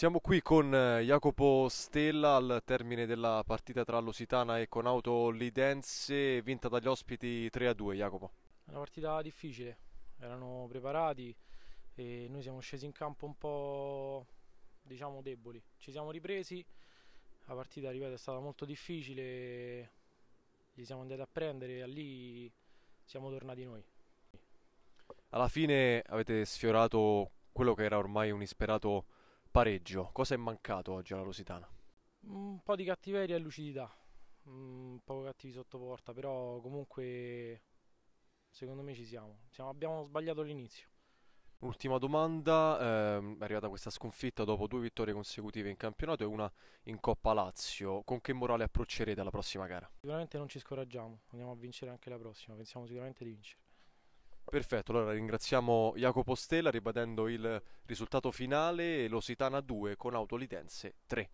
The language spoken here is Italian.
Siamo qui con eh, Jacopo Stella al termine della partita tra Lusitana e Conauto Lidense, vinta dagli ospiti 3-2. Jacopo. È una partita difficile, erano preparati e noi siamo scesi in campo un po' diciamo deboli. Ci siamo ripresi, la partita ripeto è stata molto difficile, li siamo andati a prendere e lì siamo tornati noi. Alla fine avete sfiorato quello che era ormai un isperato pareggio. Cosa è mancato oggi alla Lusitana? Un po' di cattiveria e lucidità, un po' cattivi sotto porta, però comunque secondo me ci siamo. siamo abbiamo sbagliato l'inizio. Ultima domanda, ehm, è arrivata questa sconfitta dopo due vittorie consecutive in campionato e una in Coppa Lazio. Con che morale approccerete alla prossima gara? Sicuramente non ci scoraggiamo, andiamo a vincere anche la prossima, pensiamo sicuramente di vincere. Perfetto, allora ringraziamo Jacopo Stella ribadendo il risultato finale, Lositana 2 con Autolitense 3.